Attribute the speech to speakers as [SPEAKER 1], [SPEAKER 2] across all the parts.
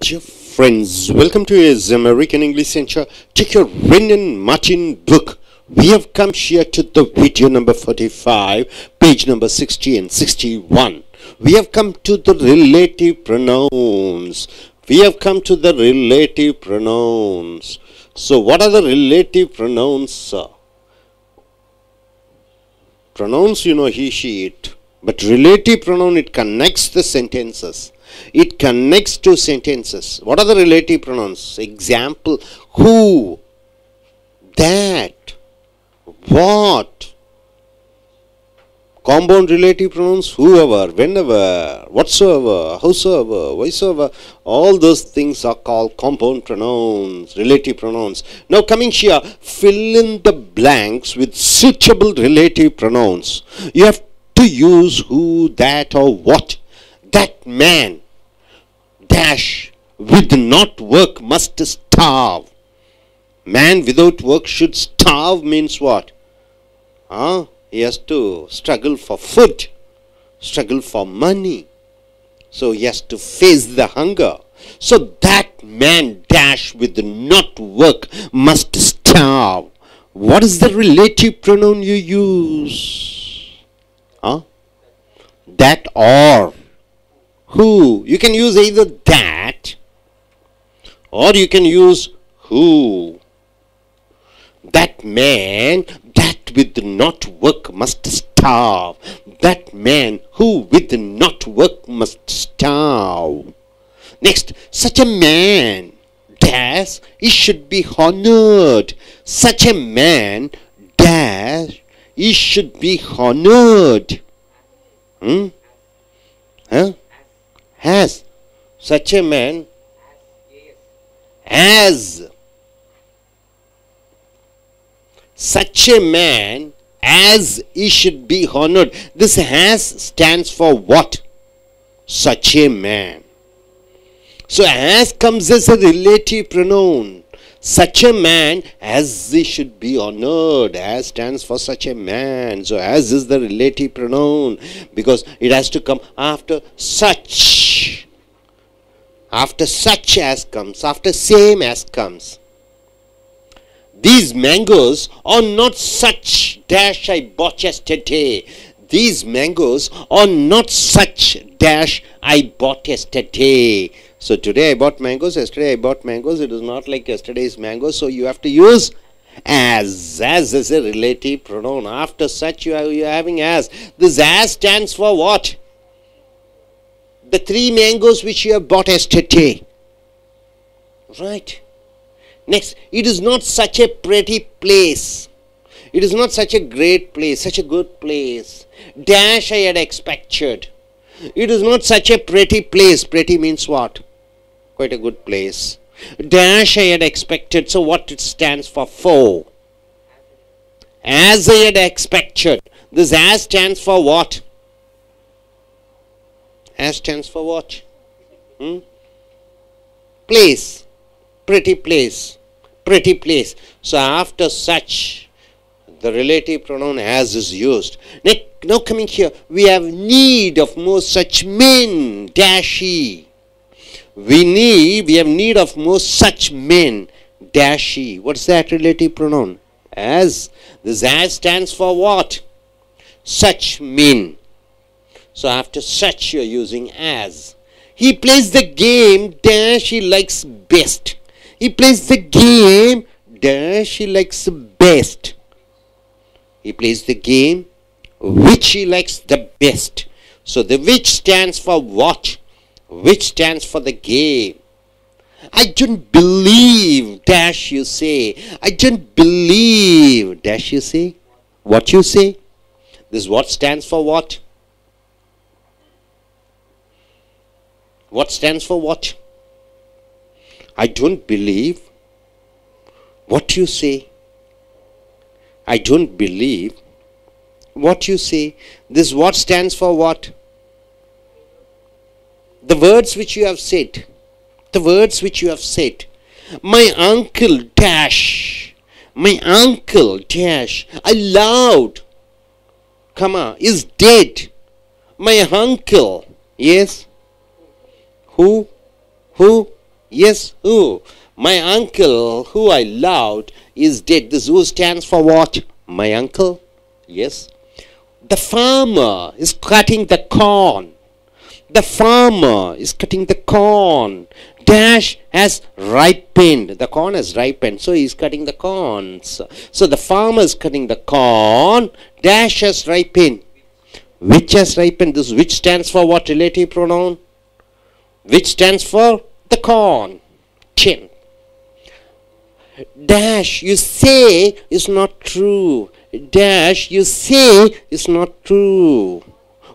[SPEAKER 1] Dear friends, welcome to Ace American English Center. Take your Wren and Martin book. We have come here to the video number 45, page number 60 and 61. We have come to the relative pronouns. We have come to the relative pronouns. So, what are the relative pronouns? Pronouns, you know, he, she, it. But relative pronoun, it connects the sentences. It connects two sentences. What are the relative pronouns? Example, who, that, what. Compound relative pronouns, whoever, whenever, whatsoever, howsoever, whysoever. All those things are called compound pronouns, relative pronouns. Now coming here, fill in the blanks with suitable relative pronouns. You have to use who, that, or what. That man, dash, with not work must starve. Man without work should starve means what? Huh? He has to struggle for food, struggle for money. So he has to face the hunger. So that man dash with not work must starve. What is the relative pronoun you use? Huh? That or who. You can use either that or you can use who. That man that with not work must starve. That man who with not work must starve. Next, such a man dash he should be honored. Such a man dash he should be honored. Hmm? Huh? Has such a man as such a man as he should be honored. This has stands for what? Such a man. So as comes as a relative pronoun. Such a man as he should be honored. As stands for such a man. So as is the relative pronoun because it has to come after such. After such as comes. After same as comes. These mangoes are not such dash I bought yesterday. These mangoes are not such dash I bought yesterday. So today I bought mangoes, yesterday I bought mangoes. It is not like yesterday's mangoes. So you have to use as. As is a relative pronoun. After such you are, you are having as. This as stands for what? The three mangoes which you have bought yesterday. Right. Next, it is not such a pretty place. It is not such a great place, such a good place. Dash I had expected. It is not such a pretty place. Pretty means what? Quite a good place. Dash I had expected. So what it stands for? For. As I had expected. This as stands for what? As stands for what? Hmm? Place. Pretty place. Pretty place. So after such the relative pronoun as is used. Now coming here we have need of more such men dashy we need we have need of more such men dashy what's that relative pronoun? As this as stands for what? Such men so after such you're using as he plays the game dash he likes best he plays the game dash he likes best. He plays the game which he likes the best. So the which stands for what? Which stands for the game. I don't believe dash you say. I don't believe dash you say. What you say? This what stands for what? What stands for what? I don't believe what you say. I don't believe what you say. This what stands for what? The words which you have said. The words which you have said. My uncle dash. My uncle dash. I loved. Come on, is dead. My uncle. Yes. Who? Who? Yes, who? My uncle, who I loved, is dead. This who stands for what? My uncle? Yes. The farmer is cutting the corn. The farmer is cutting the corn. Dash has ripened. The corn has ripened. So he's cutting the corns. So the farmer is cutting the corn. Dash has ripened. Which has ripened? This which stands for what relative pronoun? Which stands for the corn. Chin. Dash you say is not true. Dash you say is not true.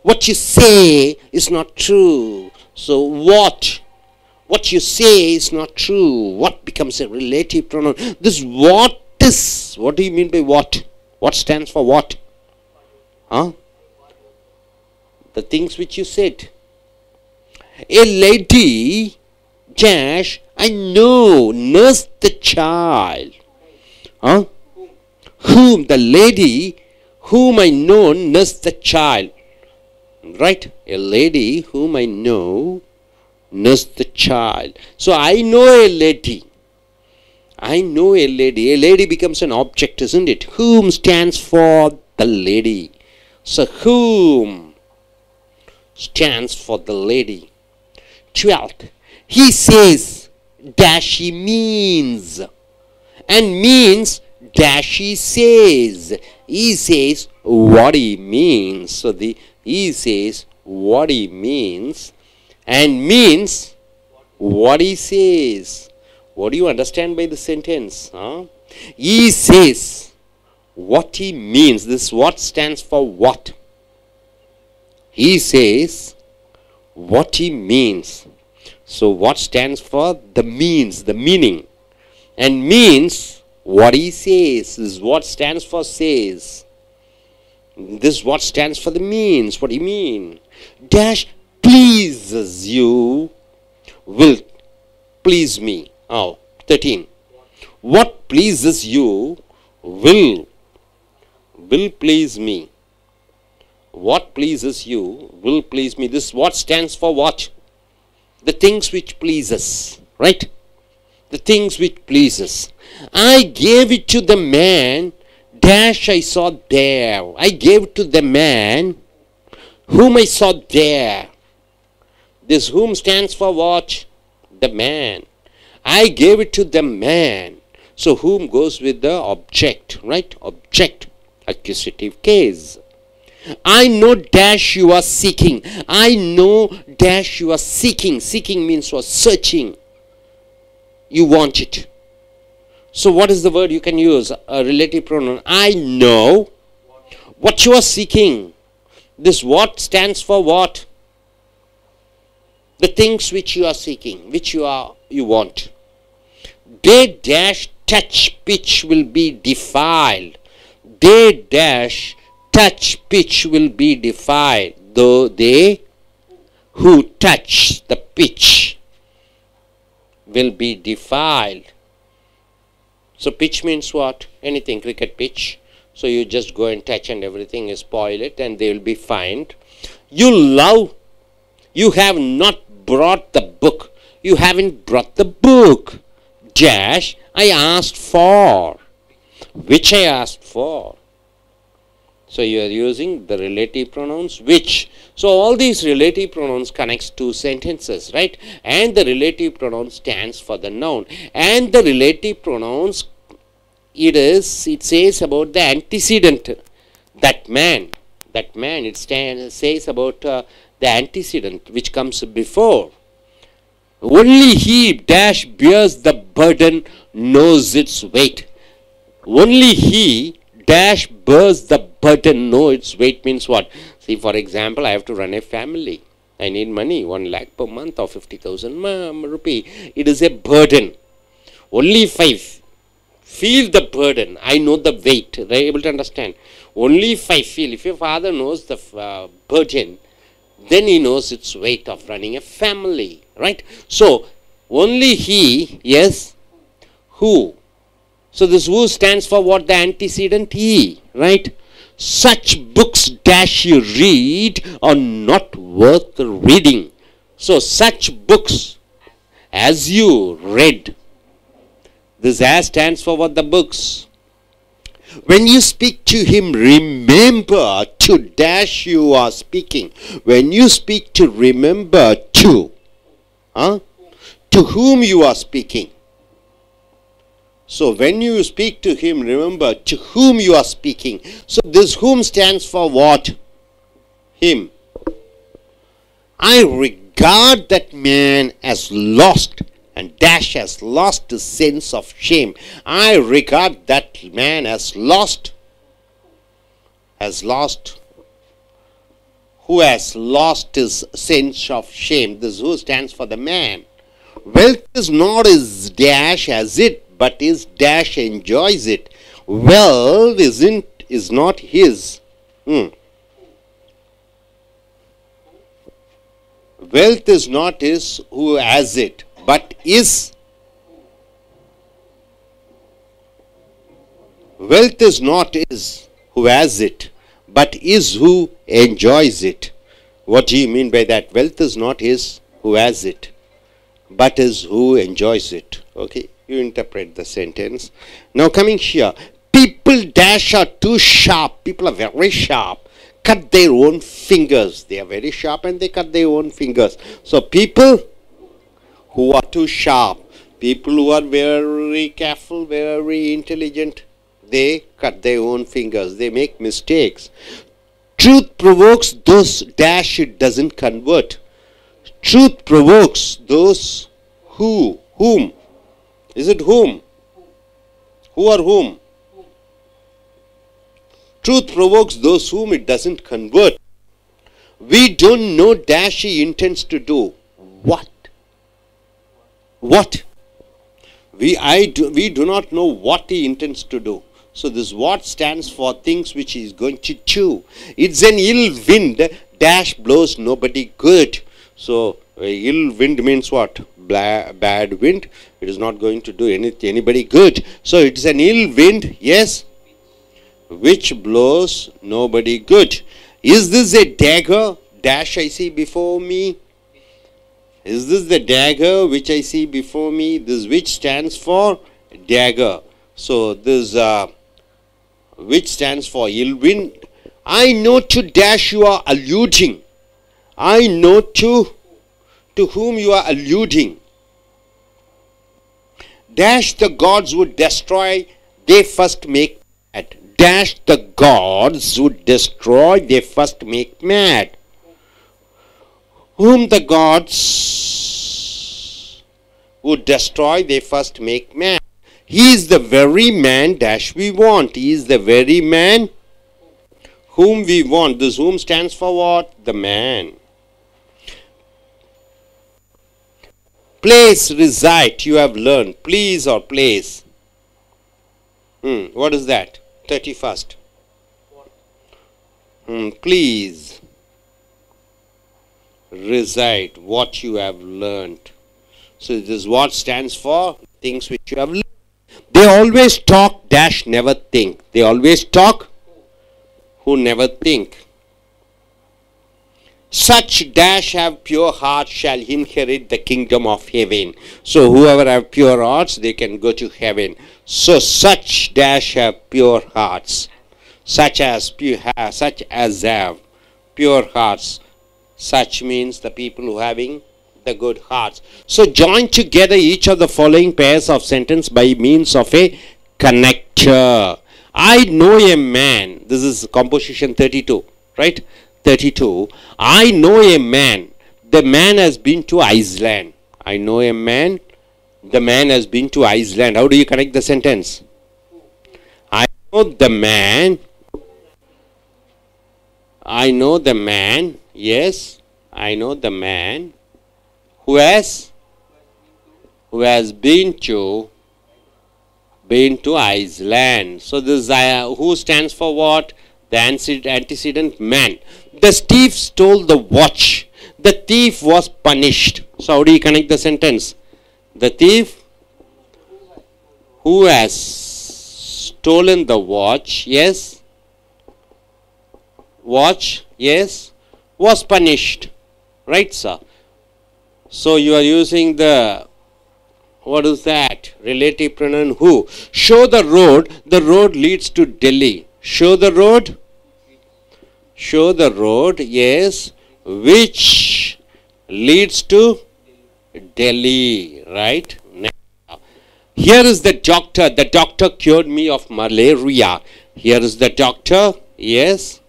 [SPEAKER 1] What you say is not true. So what? What you say is not true. What becomes a relative pronoun? This what is. What do you mean by what? What stands for what? Huh? The things which you said. A lady, Dash, I know, nurse the child. Huh? Whom the lady whom I know nursed the child. Right? A lady whom I know nursed the child. So I know a lady. I know a lady. A lady becomes an object, isn't it? Whom stands for the lady. So whom stands for the lady. Twelfth, he says dash he means and means dash he says. He says what he means. So the he says what he means and means what he says. What do you understand by the sentence? Huh? He says what he means. This what stands for what? He says what he means. So what stands for the means, the meaning. And means what he says is what stands for says. This what stands for the means. What you mean? Dash pleases you will please me. Oh, 13. What pleases you will will please me. What pleases you will please me. This what stands for what? The things which please us. Right? The things which please us. I gave it to the man dash I saw there. I gave to the man whom I saw there. This whom stands for what? The man. I gave it to the man. So whom goes with the object, right? Object, accusative case. I know dash you are seeking. I know dash you are seeking. Seeking means you are searching. You want it. So what is the word you can use? A relative pronoun. I know what you are seeking. This what stands for what? The things which you are seeking, which you are you want. They dash touch pitch will be defiled. They dash touch pitch will be defiled. Though they who touch the pitch will be defiled. So pitch means what? Anything, cricket pitch. So you just go and touch and everything, is spoil it and they will be fined. You love, you have not brought the book. You haven't brought the book. Dash, I asked for. Which I asked for. So you are using the relative pronouns which. So all these relative pronouns connects two sentences, right? And the relative pronoun stands for the noun. And the relative pronouns, it is, it says about the antecedent, that man, that man, it stands, says about uh, the antecedent which comes before. Only he dash bears the burden knows its weight. Only he dash bears the burden know its weight means what? See for example I have to run a family. I need money, 1 lakh per month or 50,000 rupee. It is a burden. Only if I feel the burden, I know the weight. Are able to understand? Only if I feel, if your father knows the uh, burden, then he knows its weight of running a family. Right? So, only he, yes, who. So this who stands for what the antecedent he, right? Such books dash you read are not worth reading. So such books as you read. This as stands for what the books. When you speak to him, remember to dash you are speaking. When you speak to remember to, huh? to whom you are speaking. So when you speak to him, remember to whom you are speaking. So this whom stands for what? Him. I regard that man as lost and Dash has lost the sense of shame. I regard that man as lost. Has lost. Who has lost his sense of shame. This who stands for the man. Wealth is not as dash as it, but his dash enjoys it. Wealth isn't is not his. Hmm. Wealth is not his who has it, but is. Wealth is not his who has it, but is who enjoys it. What do you mean by that? Wealth is not his who has it, but is who enjoys it. Okay, you interpret the sentence. Now, coming here, people dash are too sharp. People are very sharp cut their own fingers. They are very sharp and they cut their own fingers. So people who are too sharp, people who are very careful, very intelligent, they cut their own fingers. They make mistakes. Truth provokes those dash it doesn't convert. Truth provokes those who, whom. Is it whom? Who or whom? Truth provokes those whom it doesn't convert. We don't know dash he intends to do. What? What? We, I do, we do not know what he intends to do. So this what stands for things which he is going to do. It's an ill wind. Dash blows nobody good. So ill wind means what? Bad wind. It is not going to do any, anybody good. So it's an ill wind. Yes which blows nobody good. Is this a dagger dash I see before me? Is this the dagger which I see before me? This which stands for dagger. So this uh, which stands for ill wind. I know to dash you are alluding. I know to to whom you are alluding. Dash the gods would destroy, they first make mad dash the gods who destroy, they first make mad. Whom the gods would destroy, they first make mad. He is the very man dash we want. He is the very man whom we want. This whom stands for what? The man. Place, reside, you have learned. Please or place. Hmm, what is that? 31st. Hmm, please recite what you have learned. So this is what stands for things which you have learned. They always talk dash never think. They always talk who never think. Such dash have pure hearts shall inherit the kingdom of heaven. So whoever have pure hearts, they can go to heaven. So such dash have pure hearts, such as pure, such as have pure hearts. Such means the people who having the good hearts. So join together each of the following pairs of sentence by means of a connector. I know a man. This is composition 32, right? 32. I know a man. The man has been to Iceland. I know a man. The man has been to Iceland. How do you connect the sentence? I know the man. I know the man. Yes, I know the man who has who has been to been to Iceland. So this uh, who stands for what? The antecedent man. The thief stole the watch. The thief was punished. So how do you connect the sentence? The thief who has stolen the watch, yes, watch, yes, was punished. Right, sir? So you are using the What is that? Relative pronoun who? Show the road. The road leads to Delhi. Show the road. Show the road, yes, which leads to Delhi, right? Here is the doctor. The doctor cured me of malaria. Here is the doctor, yes.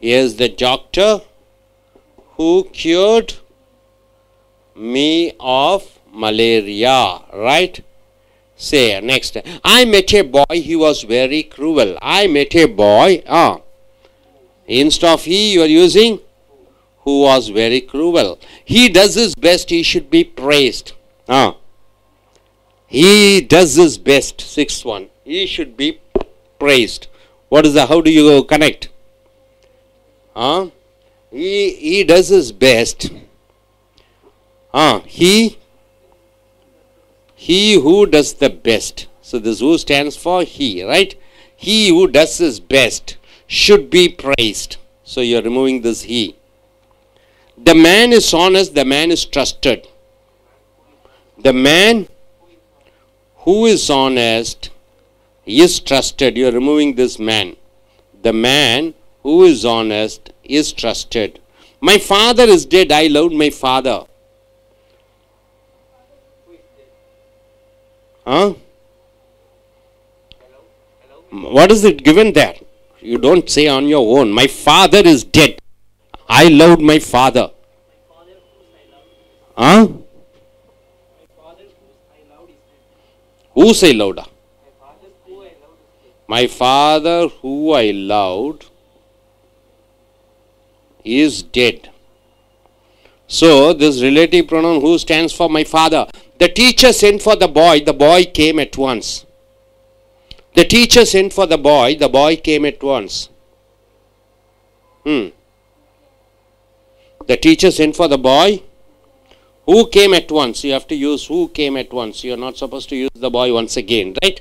[SPEAKER 1] Here's the doctor who cured me of malaria, right? Say next. I met a boy, he was very cruel. I met a boy, ah. Instead of he, you are using who was very cruel. He does his best, he should be praised. Ah. He does his best. Sixth one. He should be praised. What is the how do you connect? Huh? He he does his best. Ah, he he who does the best. So this who stands for he, right? He who does his best should be praised. So you are removing this he. The man is honest, the man is trusted. The man who is honest is trusted. You are removing this man. The man who is honest is trusted. My father is dead. I loved my father. Huh? What is it given there? You don't say on your own. My father is dead. I loved my father. Huh? Who say louder? My father who I loved is dead. So this relative pronoun who stands for my father. The teacher sent for the boy, the boy came at once. The teacher sent for the boy, the boy came at once. Hmm. The teacher sent for the boy, who came at once. You have to use who came at once. You are not supposed to use the boy once again, right?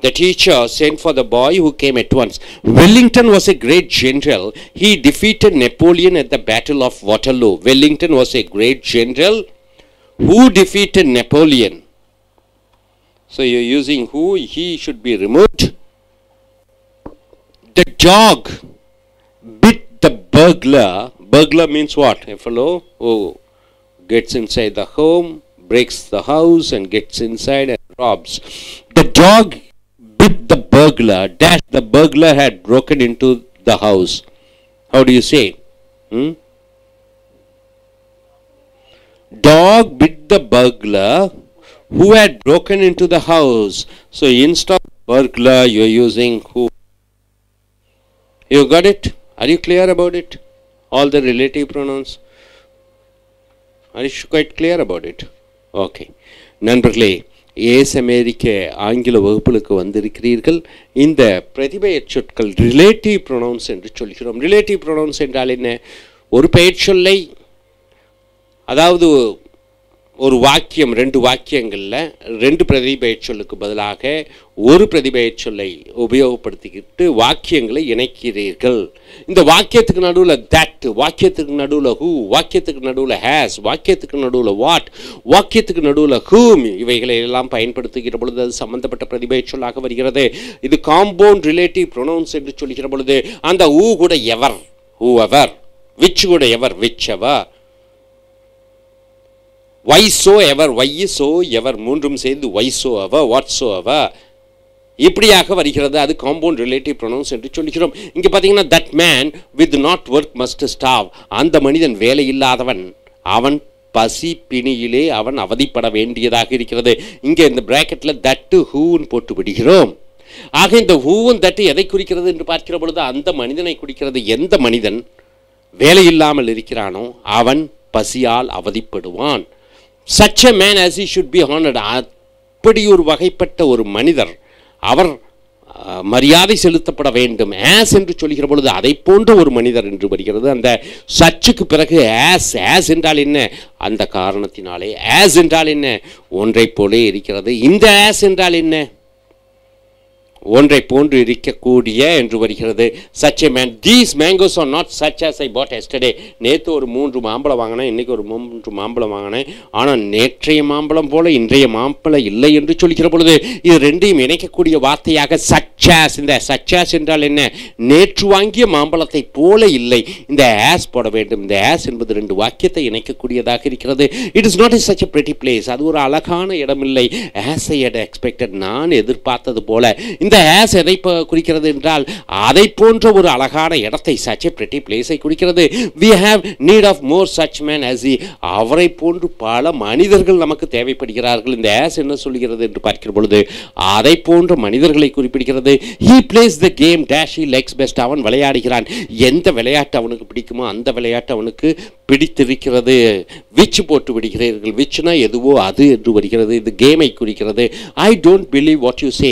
[SPEAKER 1] The teacher sent for the boy who came at once. Wellington was a great general. He defeated Napoleon at the Battle of Waterloo. Wellington was a great general who defeated Napoleon. So you're using who, he should be removed. The dog bit the burglar. Burglar means what? A fellow who gets inside the home, breaks the house, and gets inside and robs. The dog bit the burglar. Dash the burglar had broken into the house. How do you say? Hmm? Dog bit the burglar who had broken into the house. So instead of burglar, you are using who. You got it? Are you clear about it? All the relative pronouns. Are you quite clear about it? Okay. நண்பர்களே ace அமெரிக்க ஆங்கில வகுப்புகளுக்கு வந்திருக்கிறீர்கள் இந்த பிரதிபெயர் சொற்கள் relative pronounce என்று சொல்கிறோம் relative pronounce என்றால் என்ன ஒரு பெயர் சொல்லை அதாவது ஒரு வாக்கியம் ரெண்டு வாக்கியங்களில் ரெண்டு பிரதிபெயர் சொல்லுக்கு பதிலாக ஒரு பிரதிபெயர் சொல்லை உபயோகப்படுத்திக்கிட்டு வாக்கியங்களை இணைக்கிறீர்கள். இந்த வாக்கியத்துக்கு நடுவில் தட் வாக்கியத்துக்கு நடுவில் ஹூ வாக்கியத்துக்கு நடுவில் ஹேஸ் வாக்கியத்துக்கு நடுவில் வாட் வாக்கியத்துக்கு நடுவில் ஹூம் இவைகளை எல்லாம் பயன்படுத்துகிற பொழுது அது சம்பந்தப்பட்ட பிரதிபெயர் சொல்லாக வருகிறது. இது காம்பவுண்ட் ரிலேட்டிவ் ப்ரொனவுன்ஸ் என்று சொல்கிற பொழுது அந்த ஊ கூட எவர் ஹூ எவர் விச் கூட ever which ever why so ever why so ever மூன்றும் சேர்ந்து why so ever what so ever இப்படியாக வருகிறது அது காம்பவுண்ட் ரிலேட்டிவ் ப்ரொனவுன்ஸ் என்று சொல்லிக்கிறோம் இங்கே பார்த்தீங்கன்னா that man with not work must starve அந்த மனிதன் வேலை இல்லாதவன் அவன் பசி பிணியிலே அவன் அவதிப்பட வேண்டியதாக இருக்கிறது. இங்கே இந்த பிராக்கெட்டில் தட்டு ஹூன்னு போட்டு விடுகிறோம். ஆக இந்த ஹூவும் தட்டு எதை குறிக்கிறது என்று பார்க்கிற பொழுது அந்த மனிதனை குறிக்கிறது எந்த மனிதன் வேலை இல்லாமல் இருக்கிறானோ அவன் பசியால் அவதிப்படுவான். Such a man as he should be honoured அப்படி ஒரு வகைப்பட்ட ஒரு மனிதர் அவர் மரியாதை செலுத்தப்பட வேண்டும். ஆஸ் என்று சொல்கிற பொழுது அதை போன்ற ஒரு மனிதர் என்று வருகிறது. அந்த சச்சுக்கு பிறகு ஆஸ் ஆஸ் என்றால் என்ன? அந்த காரணத்தினாலே. ஆஸ் என்றால் என்ன? ஒன்றைப் போலே இருக்கிறது. இந்த ஆஸ் என்றால் என்ன?
[SPEAKER 2] ஒன்றை போன்று இருக்கக்கூடிய என்று வருகிறது. Such a man these mangoes are not such as I bought yesterday. நேற்று ஒரு மூன்று மாம்பழம் வாங்கினேன் இன்னைக்கு ஒரு மூன்று மாம்பழம் வாங்கினேன். ஆனால் நேற்றைய மாம்பழம் போல இன்றைய மாம்பழம் இல்லை என்று சொல்கிற பொழுது இது ரெண்டையும் இணைக்கக்கூடிய வார்த்தையாக சச்சாஸ் இந்த சச்சாஸ் என்றால் என்ன? நேற்று வாங்கிய மாம்பழத்தை போல இல்லை. இந்த ஆஸ் போட வேண்டும். இந்த ஆஸ் என்பது ரெண்டு வாக்கியத்தை இணைக்கக்கூடியதாக இருக்கிறது. It is not is such a pretty place அது ஒரு அழகான இடம் இல்லை ஆஸ் ஐ எக்ஸ்பெக்டட் நான் எதிர்பார்த்தது போல. இந்த ஆஸ் எதை குறிக்கிறது என்றால் அதை போன்ற ஒரு அழகான இடத்தை சச் a pretty place-ஐ குறிக்கிறது. We have need of more such man as he அவரை போன்று பல மனிதர்கள் நமக்கு தேவைப்படுகிறார்கள். இந்த ஆஸ் என்ன சொல்கிறது என்று பார்க்கிற பொழுது அதை போன்ற மனிதர்களை குறிப்பிடுகிறது. He plays the game dash he likes best அவன் விளையாடுகிறான். எந்த விளையாட்டு அவனுக்கு பிடிக்குமோ அந்த விளையாட்டு அவனுக்கு பிடித்திருக்கிறது. விச் போட்டு விடுகிறீர்கள்? விச்னா எதுவோ அது என்று வருகிறது. இது கேமை குறிக்கிறது. I don't believe what you say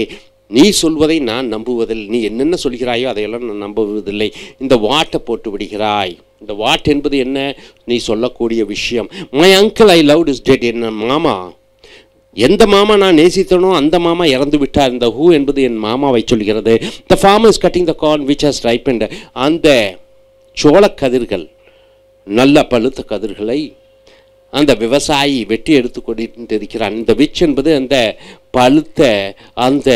[SPEAKER 2] நீ சொல்வதை நான் நம்புவதில் நீ என்னென்ன சொல்கிறாயோ அதையெல்லாம் நான் நம்புவதில்லை. இந்த வாட்டை போட்டு விடுகிறாய். இந்த வாட் என்பது என்ன? நீ சொல்லக்கூடிய விஷயம். My uncle I love is dead என்ன மாமா? எந்த மாமா நான் நேசித்தனோ அந்த மாமா இறந்து விட்டார். இந்த ஹூ என்பது என் மாமாவை சொல்கிறது. The farm is cutting the corn which has ripened அந்த சோளக் கதிர்கள் நல்ல பழுத்த கதிர்களை அந்த விவசாயி வெட்டி எடுத்து கொண்டு இருக்கிறான் இந்த விச் என்பது அந்த பழுத்த அந்த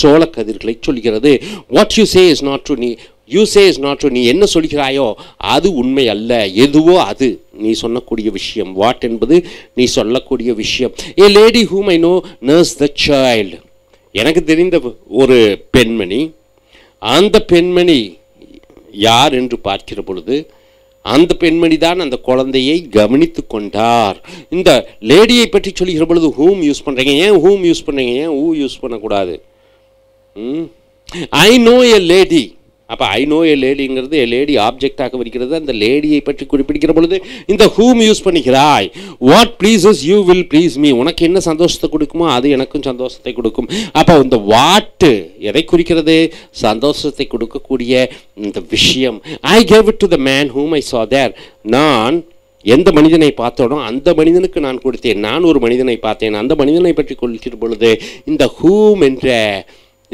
[SPEAKER 2] சோழ கதிர்களை சொல்கிறது. What you say is not true நீ you say is not true நீ என்ன சொல்கிறாயோ அது உண்மை அல்ல. எதுவோ அது. நீ சொல்லக்கூடிய விஷயம். வாட் என்பது நீ சொல்லக்கூடிய விஷயம். A lady whom I know nurse the child எனக்கு தெரிந்த ஒரு பெண்மணி அந்த பெண்மணி யார் என்று பார்க்கிற பொழுது அந்த பெண்மணி தான் அந்த குழந்தையை கவனித்து கொண்டார். இந்த லேடியை பற்றி சொல்லுகிற பொழுது ஹூம் யூஸ் பண்ணுறீங்க ஏன் ஹூம் யூஸ் பண்ணுறீங்க ஏன் ஊ யூஸ் பண்ணக்கூடாது? ஐ நோ எ லேடி அப்போ I know a லேடிங்கிறது a lady ஆப்ஜெக்டாக வருகிறது அந்த லேடியை பற்றி குறிப்பிடுகிற பொழுது இந்த whom use பண்ணுகிறாய்? What pleases you will please me உனக்கு என்ன சந்தோஷத்தை கொடுக்குமோ அது எனக்கும் சந்தோஷத்தை கொடுக்கும். அப்போ இந்த வாட்டு எதை குறிக்கிறது? சந்தோஷத்தை கொடுக்கக்கூடிய இந்த விஷயம். I gave it to the man whom I saw there நான் எந்த மனிதனை பார்த்தோனோ அந்த மனிதனுக்கு நான் கொடுத்தேன். நான் ஒரு மனிதனை பார்த்தேன். அந்த மனிதனை பற்றி கொள்கிற பொழுது இந்த ஹூம் என்ற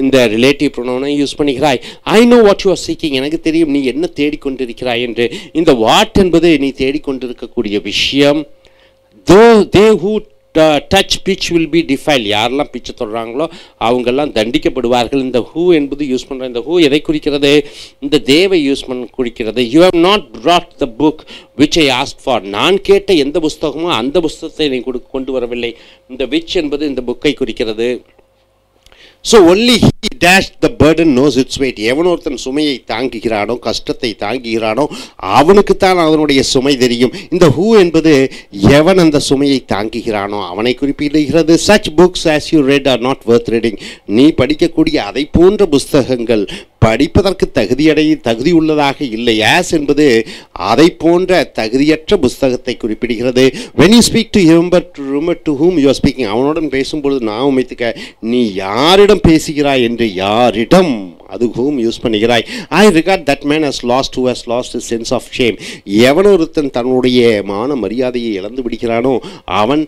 [SPEAKER 2] இந்த ரிலேட்டிவ் ப்ரொனவுனை use பண்ணிக்கிறாய். I know what you are seeking எனக்கு தெரியும் நீ என்ன தேடிக்கொண்டிருக்கிறாய் என்று. இந்த வாட் என்பது நீ தேடிக்கொண்டிருக்கக்கூடிய விஷயம். Though they who touch pitch will be defile யாரெல்லாம் பிச்சை தொடுறாங்களோ அவங்கெல்லாம் தண்டிக்கப்படுவார்கள். இந்த ஹூ என்பது யூஸ் பண்ணுற இந்த ஹூ எதை குறிக்கிறது? இந்த தேவை யூஸ் பண்ண குறிக்கிறது. You have not brought the book which I ask for நான் கேட்ட எந்த புஸ்தகமோ அந்த புஸ்தகத்தை நீ கொடு கொண்டு வரவில்லை. இந்த விச் என்பது இந்த புக்கை குறிக்கிறது. So only he dash the burden knows its weight எவன் ஒருத்தன் சுமையை தாங்குகிறானோ கஷ்டத்தை தாங்குகிறானோ அவனுக்குத்தான் அதனுடைய சுமை தெரியும். இந்த ஹூ என்பது எவன் அந்த சுமையை தாங்குகிறானோ அவனை குறிப்பிடுகிறது. Such books as you read are not worth reading நீ படிக்கக்கூடிய அதை போன்ற புஸ்தகங்கள் படிப்பதற்கு தகுதியடை தகுதி உள்ளதாக இல்லை. ஆஸ் என்பது அதை போன்ற தகுதியற்ற புஸ்தகத்தை குறிப்பிடுகிறது. When you speak to ஹிம்பர் to remember to whom you speaking அவனுடன் பேசும்பொழுது நான் உமைத்துக்க நீ யாரிடம் பேசுகிறாய் என்று யாரிடம் அது whom use பண்ணுகிறாய்? I regard that man has lost who has lost sense of shame எவன் ஒருத்தன் தன்னுடைய மான மரியாதையை இழந்து விடுகிறானோ அவன்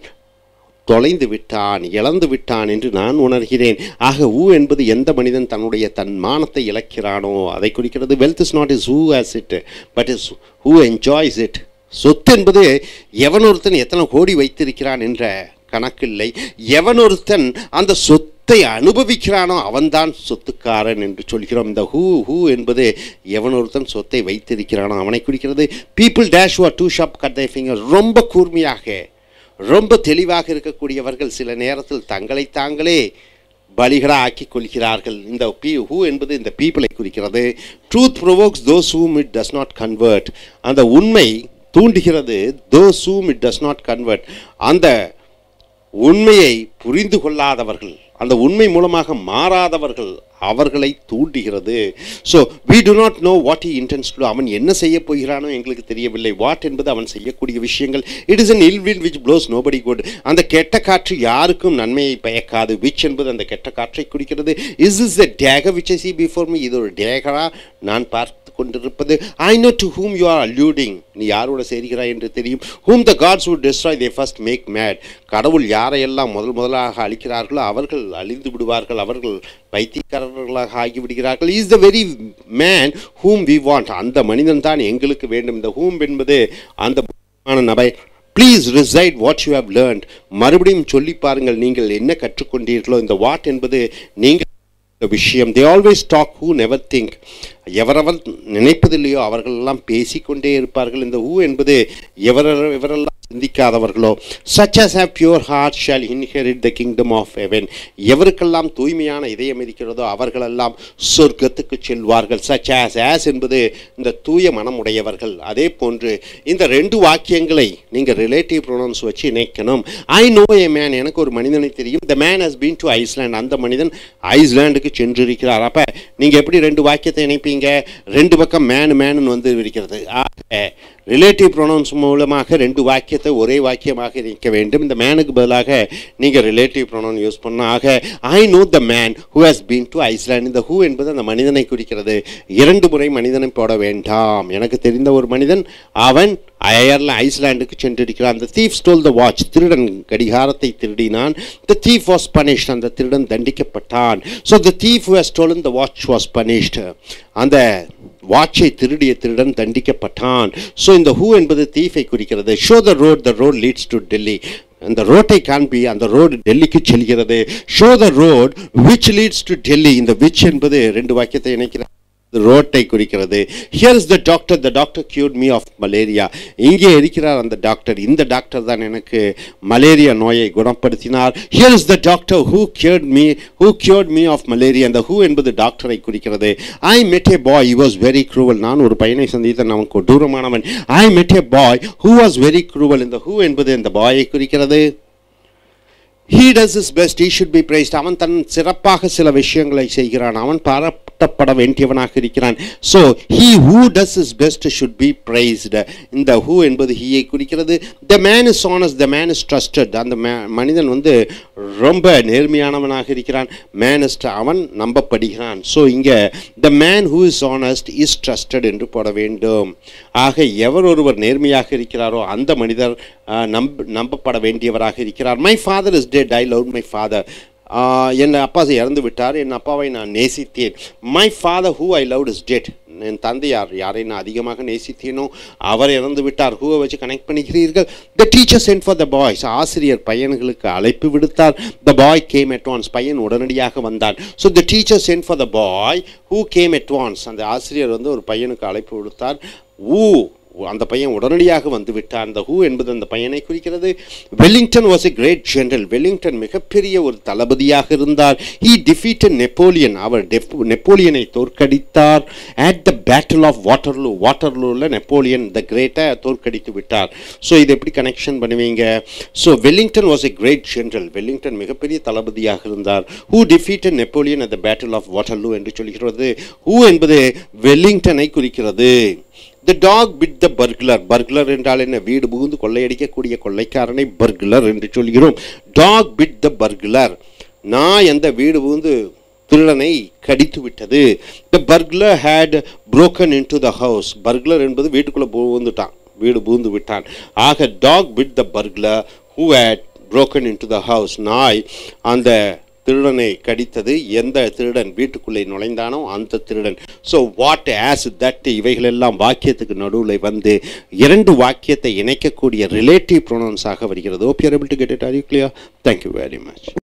[SPEAKER 2] தொலைந்து விட்டான் இழந்து விட்டான் என்று நான் உணர்கிறேன். ஆக ஊ என்பது எந்த மனிதன் தன்னுடைய தன் மானத்தை இழக்கிறானோ அதை குறிக்கிறது. Wealth is not is who has it but is who enjoys it சொத்து என்பது எவன் ஒருத்தன் எத்தனை கோடி வைத்திருக்கிறான் என்ற கணக்கில்லை. எவன் ஒருத்தன் அந்த சொத்து சொத்தை அனுபவிக்கிறானோ அவன்தான் சொத்துக்காரன் என்று சொல்கிறோம். இந்த ஹூ ஹூ என்பது எவன் ஒருத்தன் சொத்தை வைத்திருக்கிறானோ அவனை குறிக்கிறது. People dash are too sharp cut their finger ரொம்ப கூர்மையாக ரொம்ப தெளிவாக இருக்கக்கூடியவர்கள் சில நேரத்தில் தங்களை தாங்களே பலிகளாக ஆக்கிக் கொள்கிறார்கள். இந்த பீ ஹூ என்பது இந்த பீப்புளை குறிக்கிறது. Truth provokes those whom it does not convert அந்த உண்மை தூண்டுகிறது those whom it does not convert அந்த உண்மையை புரிந்து கொள்ளாதவர்கள் அந்த உண்மை மூலமாக மாறாதவர்கள் அவர்களை தூண்டுகிறது. So we do not know what he intends to அவன் என்ன செய்ய போகிறானோ எங்களுக்கு தெரியவில்லை. வாட் என்பது அவன் செய்யக்கூடிய விஷயங்கள். It is an ill which blows blows nobody good. அந்த கெட்ட காற்று யாருக்கும் நன்மையை பயக்காது. விச் என்பது அந்த கெட்ட காற்றை குறிக்கிறது. Is is the dagger which I see before me இது ஒரு டேகரா நான் பார்க்க
[SPEAKER 1] கொண்டிருப்பது. I know to whom you are alluding நீ யாரோட சேர்கிறாய் என்று தெரியும். Whom the gods would destroy they first make mad கடவுள் யாரையெல்லாம் முதல் முதலாக அழிக்கிறார்களோ அவர்கள் அழிந்து விடுவார்கள். அவர்கள் பைத்தியக்காரர்களாக ஆகிவிடுகிறார்கள். Is the very man whom we want அந்த மனிதன் தான் எங்களுக்கு வேண்டும். இந்த ஹூம் என்பது அந்த நபை please recite what you have learnt மறுபடியும் சொல்லி பாருங்கள் நீங்கள் என்ன கற்றுக்கொண்டீர்களோ இந்த வாட் என்பது நீங்கள் விஷயம். They always talk who never think எவரவர் நினைப்பதில்லையோ அவர்களெல்லாம் பேசிக்கொண்டே இருப்பார்கள். இந்த ஊ என்பது எவர எவரெல்லாம் சிந்திக்காதவர்களோ such as have pure heart shall inherit the kingdom of heaven எவருக்கெல்லாம் தூய்மையான இதயம் இருக்கிறதோ அவர்களெல்லாம் சொர்க்கத்துக்கு செல்வார்கள். சச் ஆஸ் ஆஸ் என்பது இந்த தூய மனமுடையவர்கள். அதே போன்று இந்த ரெண்டு வாக்கியங்களை நீங்கள் ரிலேட்டிவ் ப்ரொனவுன்ஸ் வச்சு இணைக்கணும். ஐ நோ ஏ மேன் எனக்கு ஒரு மனிதனை தெரியும். The man has been to Iceland அந்த மனிதன் ஐஸ்லாண்டுக்கு சென்றிருக்கிறார். அப்போ நீங்கள் எப்படி ரெண்டு வாக்கியத்தை இணைப்பீங்க? ரெண்டு பக்கம் மேன் மேனுன்னு வந்து இருக்கிறது. ஆக ரிலேட்டிவ் ப்ரொனவுன்ஸ் மூலமாக ரெண்டு வாக்கியத்தை ஒரே வாக்கியமாக இணைக்க வேண்டும். இந்த மேனுக்கு பதிலாக நீங்கள் ரிலேட்டிவ் ப்ரொனவுன் யூஸ் பண்ண ஆக I know the man who has been to Iceland இந்த ஹூ என்பது அந்த மனிதனை குறிக்கிறது. இரண்டு முறை மனிதனை போட வேண்டாம். எனக்கு தெரிந்த ஒரு மனிதன் அவன் அயர்ல ஐஸ்லாண்டுக்கு சென்றிருக்கிறான் அந்த தீஃப் ஸ்டோல் த வாட்ச் திருடன் கடிகாரத்தை திருடினான். த தீஃப் வாஸ் பனிஷ்ட் அந்த திருடன் தண்டிக்கப்பட்டான். So the thief who stolen the watch was punished அந்த வாட்சை திருடிய திருடன் தண்டிக்கப்பட்டான். ஸோ இந்த ஹூ என்பது தீஃபை குறிக்கிறது. Show the road the road leads to Delhi அந்த ரோட்டை காண்பி அந்த ரோடு டெல்லிக்கு செல்கிறது. Show the road which leads to Delhi இந்த விச் என்பது ரெண்டு வாக்கியத்தை இணைக்கிறது. ரோட்டை குறிக்கிறது. Here is the doctor the doctor cured me of malaria இங்கே இருக்கிறார் அந்த டாக்டர் இந்த டாக்டர் தான் எனக்கு மலேரியா நோயை குணப்படுத்தினார். Here is the doctor who cured me who cured me of malaria அந்த ஹூ என்பது டாக்டரை குறிக்கிறது. I met a boy was very cruel நான் ஒரு பையனை சந்தித்தேன். நமக்கு கொடூரமானவன். I met a boy who was very cruel இந்த ஹூ என்பது இந்த பாயை குறிக்கிறது. He does is best he should be praised அவன் தன் சிறப்பாக சில விஷயங்களை செய்கிறான். அவன் பாராட்டப்பட வேண்டியவனாக இருக்கிறான். So he who does is best should be praised இந்த ஹூ என்பது ஹீயை குறிக்கிறது. The man is honest the man is trusted அந்த மனிதன் வந்து ரொம்ப நேர்மையானவனாக இருக்கிறான். மேனஸ்ட் அவன் நம்பப்படுகிறான். ஸோ இங்கே the man who is honest is trusted என்று போட வேண்டும். ஆக எவர் ஒருவர் நேர்மையாக இருக்கிறாரோ அந்த மனிதர் நம்ப நம்பப்பட வேண்டியவராக இருக்கிறார். My father is dead I love my father என் அப்பா இறந்து விட்டார். என் அப்பாவை நான் நேசித்தேன். My father who I love is dead என் தந்தை யார் யாரை நான் அதிகமாக நேசித்தேனோ அவர் இறந்து விட்டார். ஹூவை வச்சு connect பண்ணிக்கிறீர்கள்? The teacher sent for the boys ஆசிரியர் பையன்களுக்கு அழைப்பு விடுத்தார். த பாய் கேம் அட்வான்ஸ் பையன் உடனடியாக வந்தான். So the teacher sent for the boy who came advance அந்த ஆசிரியர் வந்து ஒரு பையனுக்கு அழைப்பு விடுத்தார். ஊ அந்த பையன் உடனடியாக வந்துவிட்டார் அந்த ஹூ என்பது அந்த பையனை குறிக்கிறது. Wellington was a great general Wellington மிகப்பெரிய ஒரு தளபதியாக இருந்தார். ஹீ டிஃபீட்டட் நெப்போலியன் அவர் நெப்போலியனை தோற்கடித்தார். At the battle of Waterloo வாட்டர்லூவில் Napoleon the கிரேட்டை தோற்கடித்து விட்டார். ஸோ இது எப்படி கனெக்ஷன் பண்ணுவீங்க? So Wellington was a great general Wellington மிகப்பெரிய தளபதியாக இருந்தார். Who defeated Napoleon at the battle of Waterloo என்று சொல்கிறது. ஹூ என்பது வெல்லிங்டனை குறிக்கிறது. The dog bit the burglar burglar என்றால் என்ன? வீடு புகுந்து கொள்ளையடிக்கக்கூடிய கொள்ளைக்காரனை பர்குலர் என்று சொல்கிறோம். டாக் பிட் த பர்குலர் நான் எந்த வீடு புகுந்து திருடனை கடித்து விட்டது. The burglar had broken into the house burglar என்பது வீட்டுக்குள்ளே புகுந்துட்டான். வீடு புகுந்து விட்டான். ஆக dog bit the burglar who had broken into the house நாய் அந்த திருடனை கடித்தது எந்த திருடன் வீட்டுக்குள்ளே நுழைந்தானோ அந்த திருடன். ஸோ வாட் ஆஸ் தட் இவைகளெல்லாம் வாக்கியத்துக்கு நடுவில் வந்து இரண்டு வாக்கியத்தை இணைக்கக்கூடிய ரிலேட்டிவ் ப்ரொனவுன்ஸாக வருகிறது hope you're able to get it are you clear thank you very much